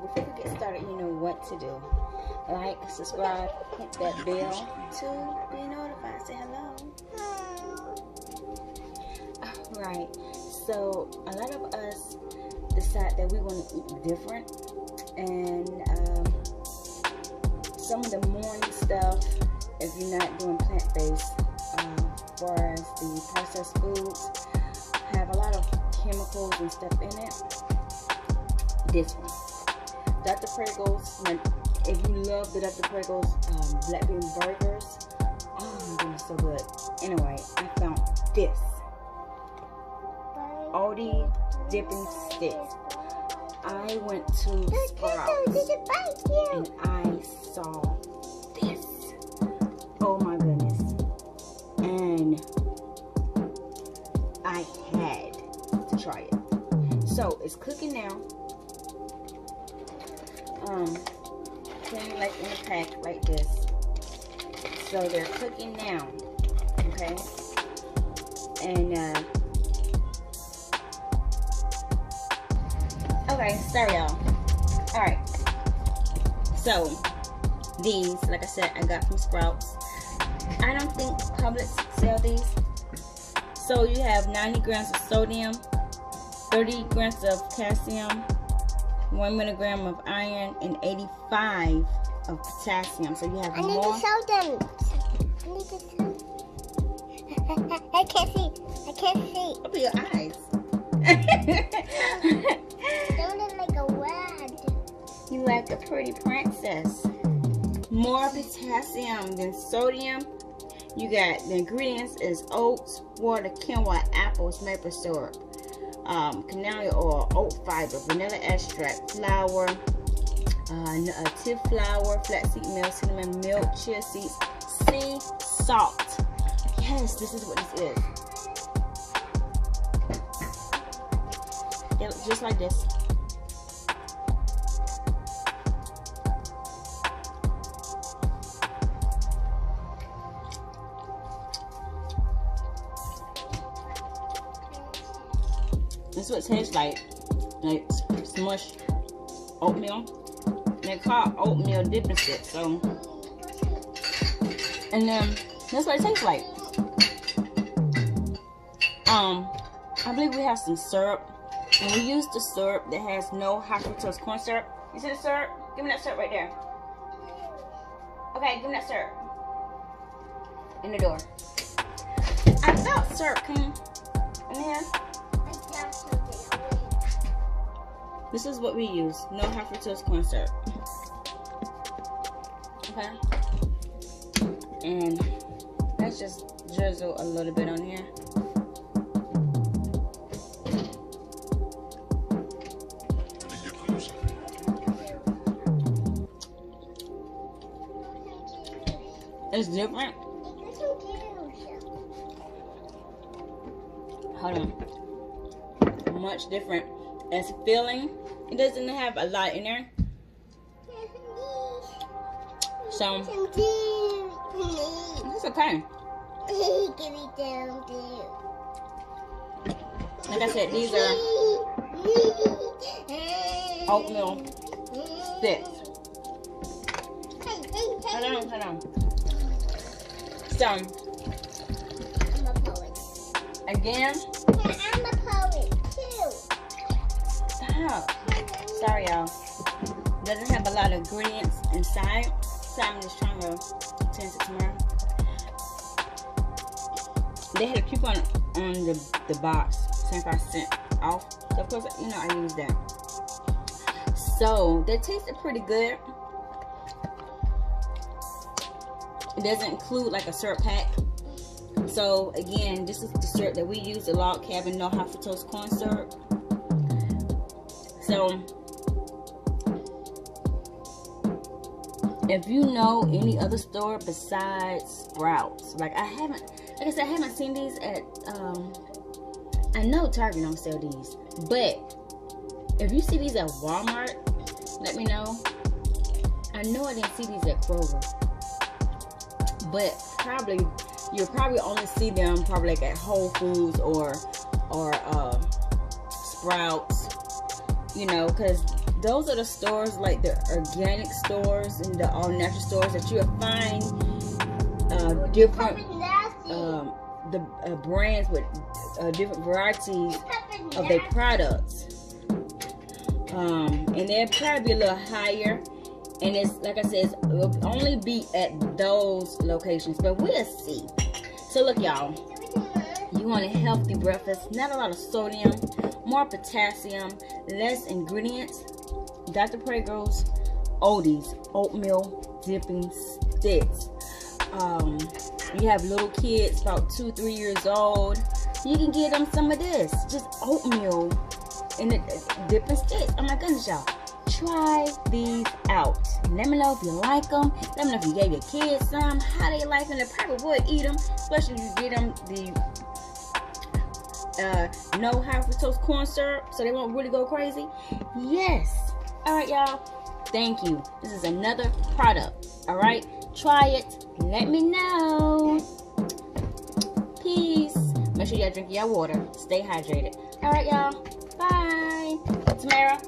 before we get started, you know what to do. Like, subscribe, hit that bell to be notified. Say hello. Alright, so a lot of us decide that we want to eat different. And um, some of the morning stuff, if you're not doing plant-based, um, as far as the processed foods, have a lot of chemicals and stuff in it. This one. Dr. Praeger's, if you love the Dr. Praeger's um, black bean burgers, oh my goodness, so good. Anyway, I found this. Aldi dipping sticks. I went to Sprouts and I saw this. Oh my goodness. And I had to try it. So it's cooking now. Um, came like in a pack like this. So they're cooking now. Okay. And uh Okay, sorry y'all. Alright. So these, like I said, I got from Sprouts. I don't think Publix sell these. So you have 90 grams of sodium, 30 grams of calcium, 1 milligram of iron, and 85 of potassium. So you have I more. need to show them. I need to show I can't see. I can't see. Open your eyes. Don't look like a rat. you like a pretty princess. More potassium than sodium. You got the ingredients is oats, water, quinoa, apples, maple syrup, um, canola oil, oat fiber, vanilla extract, flour, uh, uh, tip flour, flaxseed milk, cinnamon milk, chia seeds, sea salt. Yes, this is what this is. It just like this. This is what it tastes like. Like smush oatmeal. They call oatmeal dipping stick. So, and then that's what it tastes like. Um, I believe we have some syrup, and we use the syrup that has no high fructose corn syrup. You see the syrup? Give me that syrup right there. Okay, give me that syrup. In the door. I thought syrup came in here. This is what we use. No half fructose corn syrup. Okay. And let's just drizzle a little bit on here. It's different. Hold on. Much different. It's filling. It doesn't have a lot in there. So it's okay. Like I said, these are oatmeal sticks. Hold on, hold on. So again, Sorry, y'all. Doesn't have a lot of ingredients inside. So I'm just trying to test it tomorrow. They had a coupon on the, the box, 75% off. So of course, you know, I use that. So they tasted pretty good. It doesn't include like a syrup pack. So again, this is the syrup that we use, the log cabin no high fructose corn syrup. So if you know any other store besides Sprouts, like I haven't, like I said, I haven't seen these at. Um, I know Target don't sell these, but if you see these at Walmart, let me know. I know I didn't see these at Kroger, but probably you'll probably only see them probably like at Whole Foods or or uh, Sprouts, you know, because those are the stores like the organic stores and the all natural stores that you'll find uh, different um, the uh, brands with uh, different varieties of their products. Um, and they'll probably be a little higher. And it's like I said, it'll only be at those locations, but we'll see. So look, y'all, want a healthy breakfast, not a lot of sodium, more potassium, less ingredients. Dr. Praeger's Oldies oatmeal dipping sticks. Um, you have little kids about two, three years old. You can give them some of this, just oatmeal and the dipping sticks. Oh my goodness, y'all. Try these out. Let me know if you like them. Let me know if you gave your kids some, how they like them. They probably would eat them, especially if you get them the uh, no high fructose corn syrup so they won't really go crazy. Yes. All right, y'all. Thank you. This is another product. All right. Try it. Let me know. Peace. Make sure y'all drink your water. Stay hydrated. All right, y'all. Bye. Tamara,